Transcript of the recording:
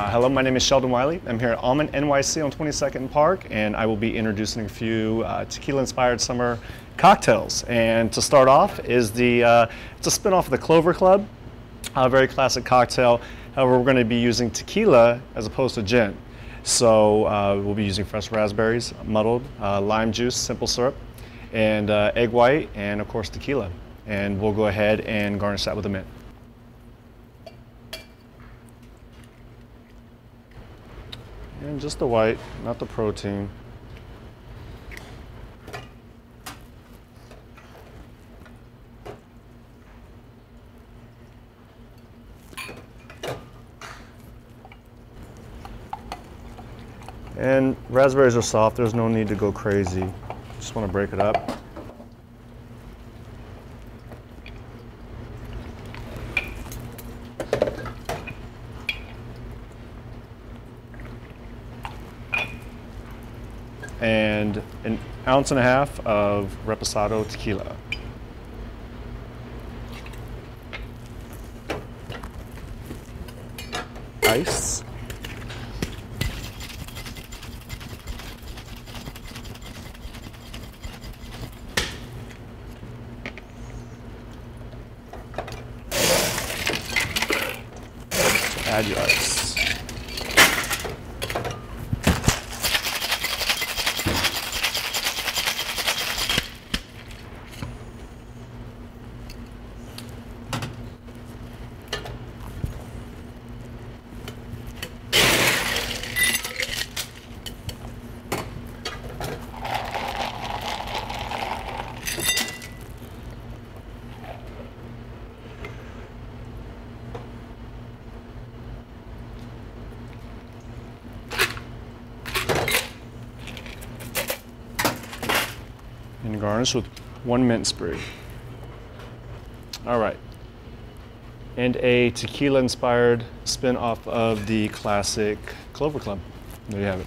Uh, hello, my name is Sheldon Wiley. I'm here at Almond NYC on 22nd Park, and I will be introducing a few uh, tequila-inspired summer cocktails. And to start off is the, uh, it's a spin-off of the Clover Club, a very classic cocktail. However, we're going to be using tequila as opposed to gin. So uh, we'll be using fresh raspberries, muddled, uh, lime juice, simple syrup, and uh, egg white, and of course tequila. And we'll go ahead and garnish that with a mint. And just the white, not the protein. And raspberries are soft, there's no need to go crazy. Just want to break it up. And an ounce and a half of Reposado tequila. Ice. add your ice. And garnish with one mint sprig. All right. And a tequila inspired spin off of the classic Clover Club. There you have it.